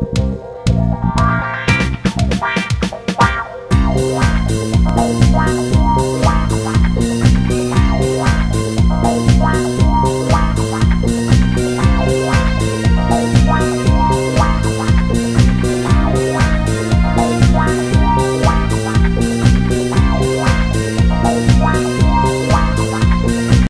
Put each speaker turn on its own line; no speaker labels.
Bye.